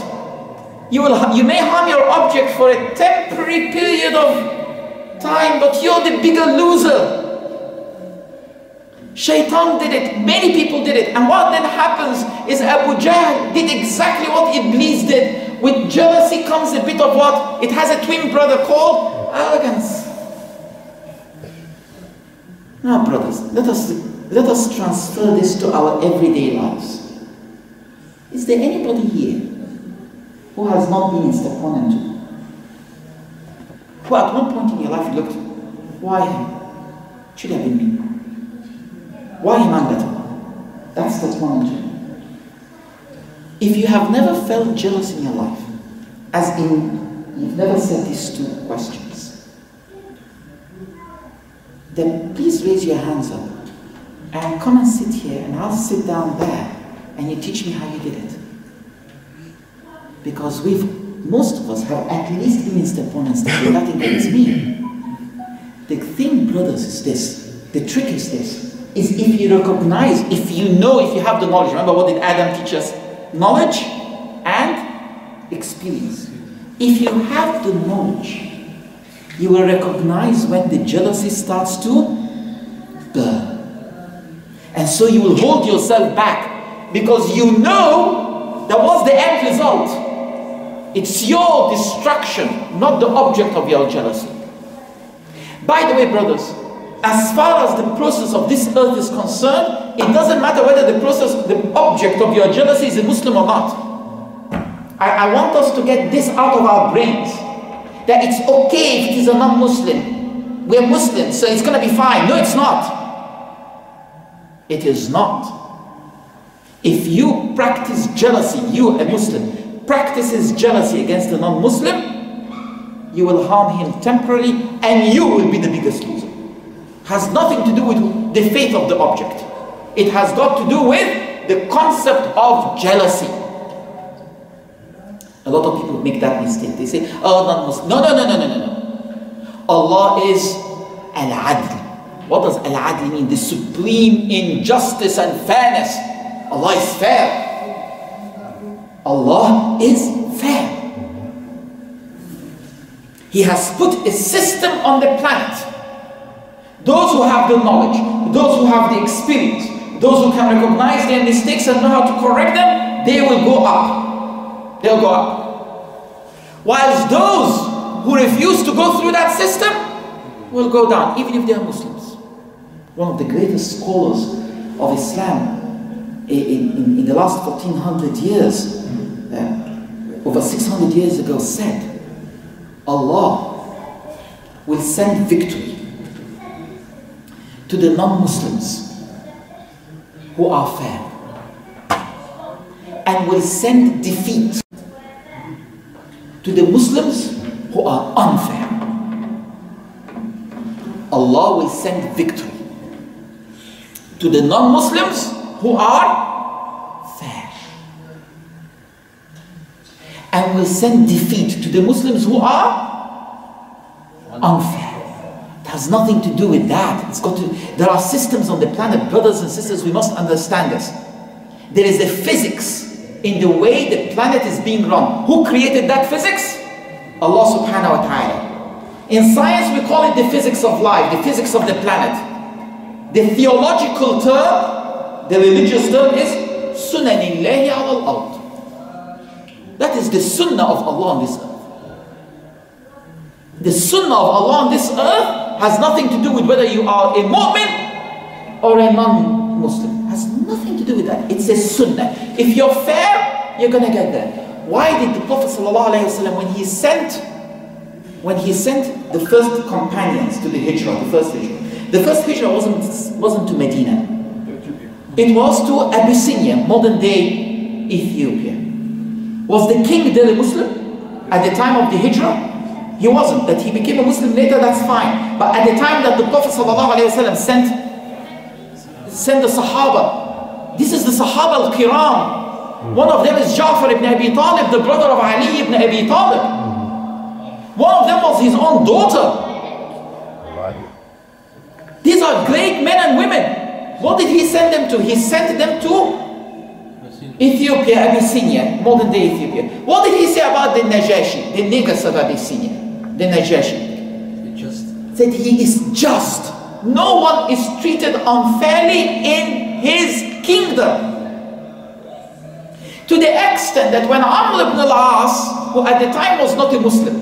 You, will, you may harm your object for a temporary period of time, but you're the bigger loser. Shaitan did it, many people did it, and what then happens is Abu Jahl did exactly what Iblis did. With jealousy comes a bit of what? It has a twin brother called arrogance. Now, brothers, let us let us transfer this to our everyday lives. Is there anybody here who has not been in step one and two? Who at one point in your life you looked, why? Should have been me. Why better? That's step one and. If you have never felt jealous in your life, as in you've never said these two questions, then please raise your hands up and come and sit here and I'll sit down there and you teach me how you did it. Because we've, most of us have at least been in step one and step two. Me. The thing, brothers, is this. The trick is this. Is if you recognize, if you know, if you have the knowledge. Remember what did Adam teach us? Knowledge and experience. If you have the knowledge, you will recognize when the jealousy starts to burn. And so you will hold yourself back because you know that was the end result? It's your destruction, not the object of your jealousy. By the way, brothers, as far as the process of this earth is concerned, it doesn't matter whether the process, the object of your jealousy is a Muslim or not. I, I want us to get this out of our brains that it's okay if it is a non Muslim. We're Muslims, so it's going to be fine. No, it's not. It is not. If you practice jealousy, you, a Muslim, practices jealousy against a non Muslim, you will harm him temporarily and you will be the biggest loser. Has nothing to do with the faith of the object. It has got to do with the concept of jealousy. A lot of people make that mistake. They say, oh, non Muslim. No, no, no, no, no, no, no. Allah is Al Adl. What does Al Adl mean? The supreme injustice and fairness. Allah is fair. Allah is fair. He has put a system on the planet. Those who have the knowledge, those who have the experience, those who can recognize their mistakes and know how to correct them, they will go up. They'll go up. Whilst those who refuse to go through that system will go down, even if they are Muslims. One of the greatest scholars of Islam in, in, in the last 1400 years, uh, over 600 years ago, said, Allah will send victory to the non Muslims who are fair. and will send defeat to the Muslims who are unfair. Allah will send victory to the non-Muslims who are fair. And will send defeat to the Muslims who are unfair. Has nothing to do with that. It's got to, there are systems on the planet, brothers and sisters, we must understand this. There is a physics in the way the planet is being run. Who created that physics? Allah subhanahu wa ta'ala. In science, we call it the physics of life, the physics of the planet. The theological term, the religious term is Sunanillahi al ard. That is the sunnah of Allah on this earth. The sunnah of Allah on this earth has nothing to do with whether you are a mu'min or a non-Muslim. Has nothing to do with that. It's a sunnah. If you're fair, you're gonna get there. Why did the Prophet ﷺ, when he sent when he sent the first companions to the hijrah, the first hijrah, the first hijrah wasn't, wasn't to Medina. It was to Abyssinia, modern day Ethiopia. Was the king there a Muslim at the time of the hijrah? He wasn't. That he became a Muslim later, that's fine. But at the time that the Prophet sent, sent the Sahaba, this is the Sahaba al-Kiram. One of them is Ja'far ibn Abi Talib, the brother of Ali ibn Abi Talib. One of them was his own daughter. These are great men and women. What did he send them to? He sent them to Ethiopia, Abyssinia, modern day Ethiopia. What did he say about the Najashi, the Negus of Abyssinia, the Najashi? Just. Said he is just. No one is treated unfairly in his kingdom. To the extent that when Amr ibn al-As, who at the time was not a Muslim,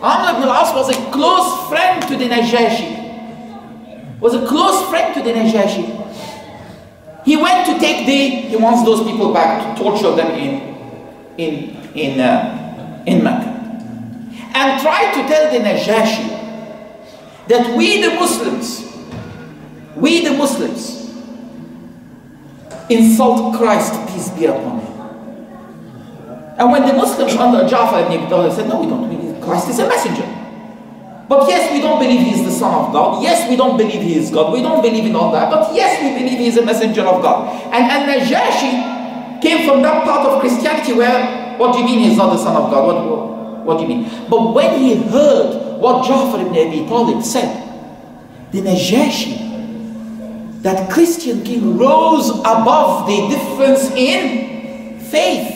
Amr ibn al-As was a close friend to the Najashi, was a close friend to the Najashi. He went to take the, he wants those people back to torture them in, in, in, uh, in Mecca. And try to tell the Najashi that we the Muslims, we the Muslims, insult Christ, peace be upon him. And when the Muslims under Jafar ibn Abi said, no, we don't believe Christ is a messenger. But yes, we don't believe he is the Son of God. Yes, we don't believe he is God. We don't believe in all that. But yes, we believe he is a messenger of God. And, and Najashi came from that part of Christianity where, what do you mean he's not the Son of God? What, what, do you mean? But when he heard what Ja'far ibn Abi Talib said, the Najashi, that Christian king rose above the difference in faith.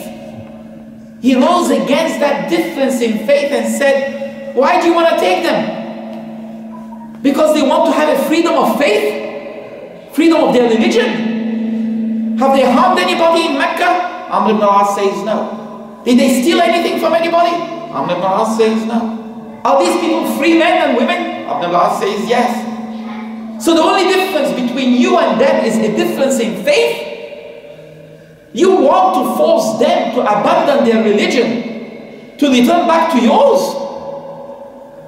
He rose against that difference in faith and said, why do you want to take them? Because they want to have a freedom of faith? Freedom of their religion? Have they harmed anybody in Mecca? Amr ibn says no. Did they steal anything from anybody? Ibn al-As says no. Are these people free men and women? Ibn al-As says yes. So the only difference between you and them is a difference in faith. You want to force them to abandon their religion, to return back to yours.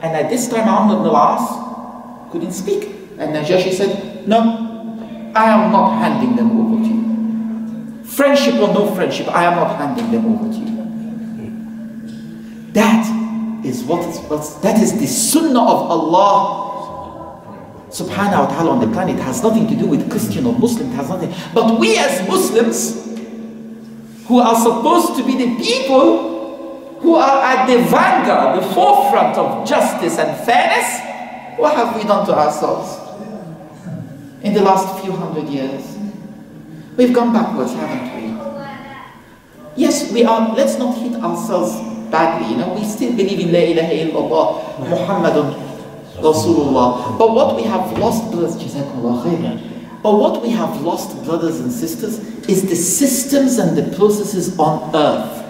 And at this time, Amr al-As couldn't speak. And Najashi said, no, I am not handing them over to you. Friendship or no friendship, I am not handing them over to you. That is what is, what's, that is the sunnah of Allah subhanahu wa ta'ala on the planet. It has nothing to do with Christian or Muslim, it has nothing. But we as Muslims, who are supposed to be the people who are at the vanguard, the forefront of justice and fairness, what have we done to ourselves in the last few hundred years? We've gone backwards, haven't we? Yes, we are, let's not hit ourselves badly, you know, we still believe in La ilaha illallah, Muhammadun Rasulullah. But what we have lost, brothers. But what we have lost, brothers and sisters, is the systems and the processes on earth.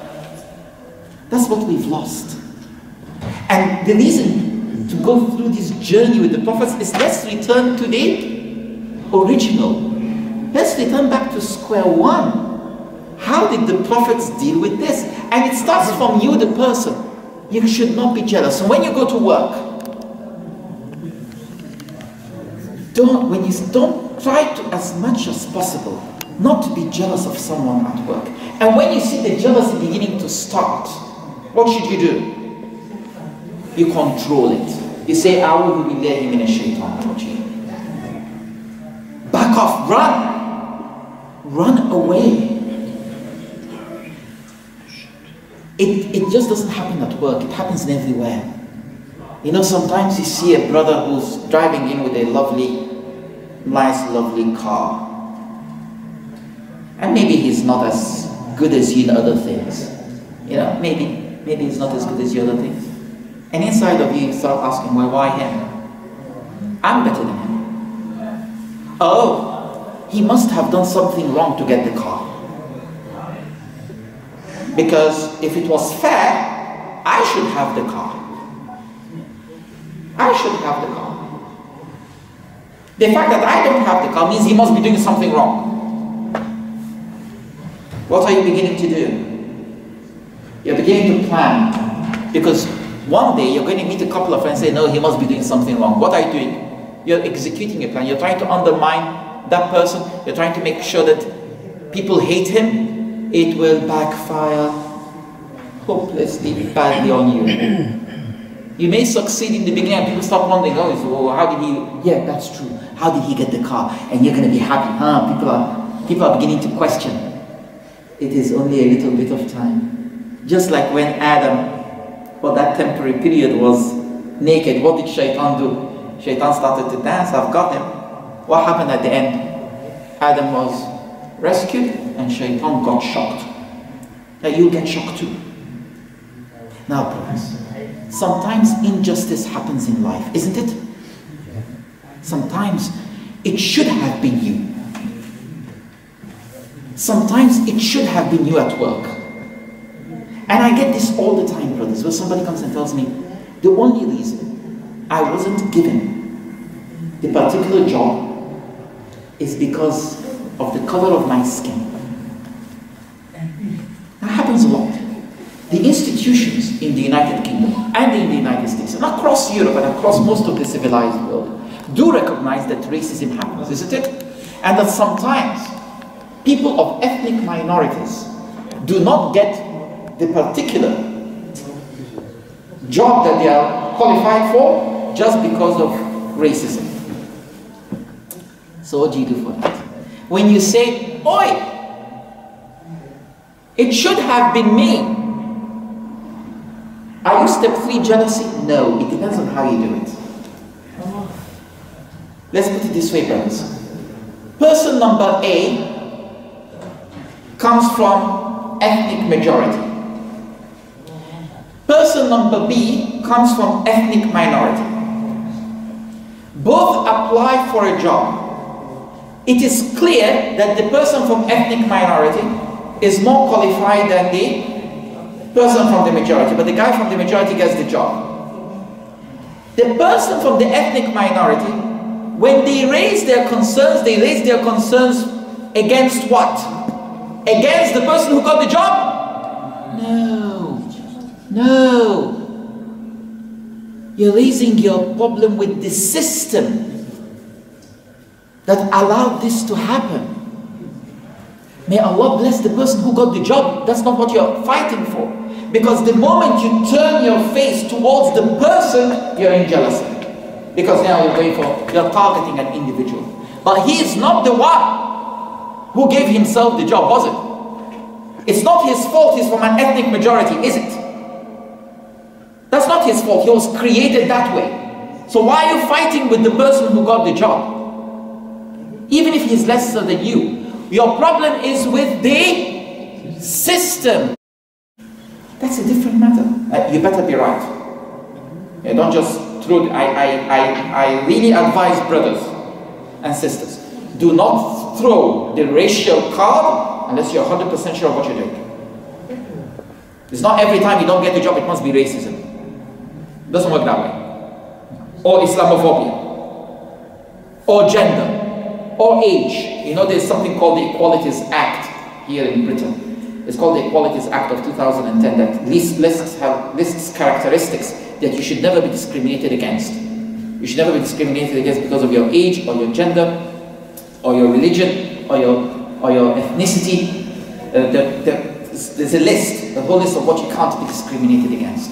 That's what we've lost. And the reason to go through this journey with the prophets is let's return to the original. Let's return back to square one. How did the prophets deal with this? And it starts from you, the person. You should not be jealous. And when you go to work, don't when you don't try to as much as possible not to be jealous of someone at work. And when you see the jealousy beginning to start, what should you do? You control it. You say, I will be there in a shaitan Back off, run. Run away. It, it just doesn't happen at work, it happens everywhere. You know, sometimes you see a brother who's driving in with a lovely, nice, lovely car. And maybe he's not as good as you in other things. You know, maybe, maybe he's not as good as you other things. And inside of you, you start asking, well, why him? I'm better than him. Oh, he must have done something wrong to get the car. Because if it was fair, I should have the car. I should have the car. The fact that I don't have the car means he must be doing something wrong. What are you beginning to do? You're beginning to plan. Because one day you're going to meet a couple of friends and say, no, he must be doing something wrong. What are you doing? You're executing a plan. You're trying to undermine that person. You're trying to make sure that people hate him. It will backfire hopelessly badly on you. You may succeed in the beginning and people start wondering, oh, how did he, yeah, that's true. How did he get the car? And you're going to be happy, huh? People are, people are beginning to question. It is only a little bit of time. Just like when Adam, for that temporary period, was naked, what did Shaitan do? Shaitan started to dance, I've got him. What happened at the end? Adam was rescued and Shaitan got shocked. Now you get shocked too. Now, brothers, sometimes injustice happens in life, isn't it? Sometimes it should have been you. Sometimes it should have been you at work. And I get this all the time, brothers, where somebody comes and tells me, the only reason I wasn't given the particular job is because of the color of my skin. That happens a lot. The institutions in the United Kingdom and in the United States and across Europe and across most of the civilized world do recognize that racism happens, isn't it? And that sometimes people of ethnic minorities do not get the particular job that they are qualified for just because of racism. So what do you do for that? When you say, Oi, it should have been me. Are you step three jealousy? No, it depends on how you do it. Let's put it this way, brothers. Person number A comes from ethnic majority. Person number B comes from ethnic minority. Both apply for a job. It is clear that the person from ethnic minority is more qualified than the person from the majority, but the guy from the majority gets the job. The person from the ethnic minority, when they raise their concerns, they raise their concerns against what? Against the person who got the job? No. No. You're raising your problem with the system that allowed this to happen. May Allah bless the person who got the job. That's not what you're fighting for. Because the moment you turn your face towards the person, you're in jealousy. Because now you're going for, you're targeting an individual. But he is not the one who gave himself the job, was it? It's not his fault he's from an ethnic majority, is it? That's not his fault. He was created that way. So why are you fighting with the person who got the job? Even if he's lesser than you. Your problem is with the system. That's a different matter. Uh, you better be right. Yeah, don't just throw. I, I, I, I really advise brothers and sisters do not throw the racial card unless you're 100% sure of what you're doing. It's not every time you don't get the job, it must be racism. It doesn't work that way. Or Islamophobia. Or gender. Or age. You know, there's something called the Equalities Act here in Britain. It's called the Equalities Act of 2010 that lists, lists, lists characteristics that you should never be discriminated against. You should never be discriminated against because of your age or your gender or your religion or your or your ethnicity. Uh, the, the, there's a list, a whole list of what you can't be discriminated against.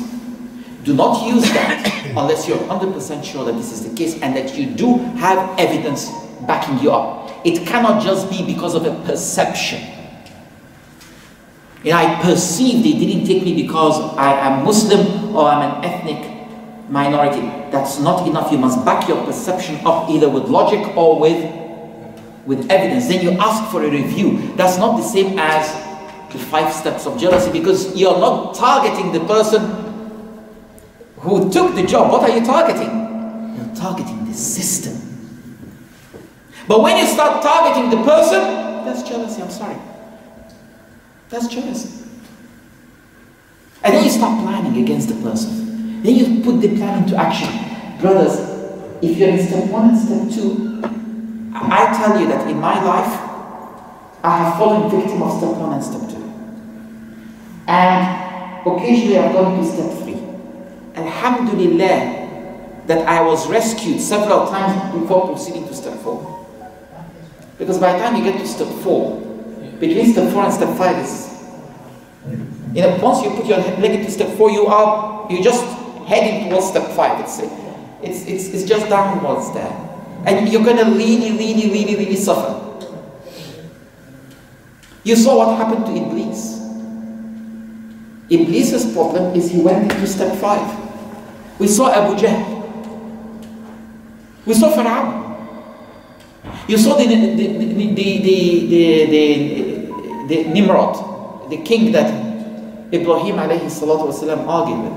Do not use that unless you're 100% sure that this is the case and that you do have evidence backing you up. It cannot just be because of a perception. Know, I perceive they didn't take me because I am Muslim or I'm an ethnic minority. That's not enough. You must back your perception up either with logic or with, with evidence. Then you ask for a review. That's not the same as the five steps of jealousy because you're not targeting the person who took the job. What are you targeting? You're targeting the system. But when you start targeting the person, that's jealousy. I'm sorry. That's jealousy. And then you start planning against the person. Then you put the plan into action. Brothers, if you're in step one and step two, I tell you that in my life, I have fallen victim of step one and step two. And occasionally I've gone to step three. Alhamdulillah that I was rescued several times before proceeding to step four. Because by the time you get to step four, between step four and step five is you know, once you put your leg into step four, you are you just heading towards step five. It's it's it's, it's just downwards there, and you're gonna really, really, really, really suffer. You saw what happened to Iblis. Iblis's problem is he went into step five. We saw Abu Jahl. We saw Pharaoh. You saw the, the, the, the, the, Nimrod, the king that Ibrahim alayhi salatu wasalam argued with.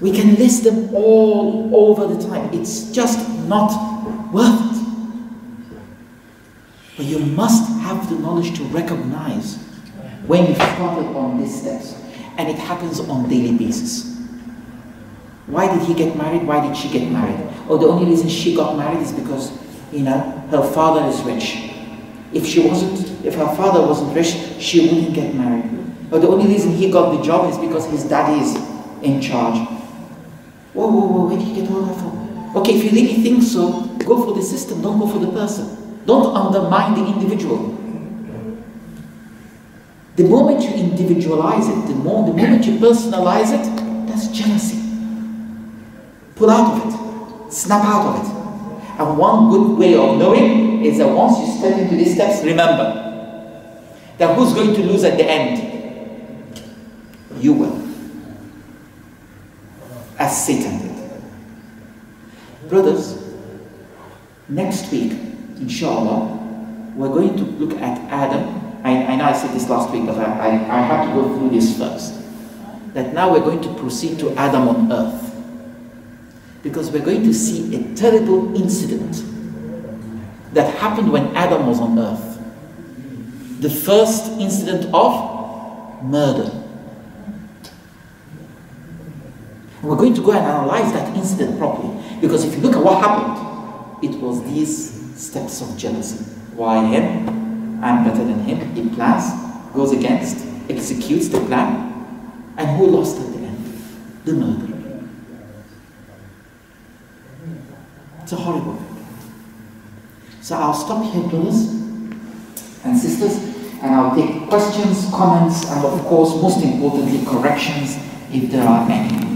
We can list them all over the time. It's just not worth it. But you must have the knowledge to recognize when you started on these steps. And it happens on daily basis. Why did he get married? Why did she get married? Oh, the only reason she got married is because, you know, her father is rich. If she wasn't, if her father wasn't rich, she wouldn't get married. Or the only reason he got the job is because his daddy is in charge. Whoa, whoa, whoa, where did you get all that from? Okay, if you really think so, go for the system, don't go for the person. Don't undermine the individual. The moment you individualize it, the, more, the moment you personalize it, that's jealousy. Pull out of it. Snap out of it. And one good way of knowing is that once you step into these steps, remember that who's going to lose at the end? You will. As Satan did. Brothers, next week, inshallah, we're going to look at Adam. I, I know I said this last week, but I, I, I have to go through this first. That now we're going to proceed to Adam on earth because we're going to see a terrible incident that happened when Adam was on earth. The first incident of murder. And we're going to go and analyze that incident properly because if you look at what happened, it was these steps of jealousy. Why him? I'm better than him. He plans, goes against, executes the plan, and who lost at the end? The murderer. It's a horrible thing. So I'll stop here, brothers and sisters, and I'll take questions, comments, and of course, most importantly, corrections if there are any.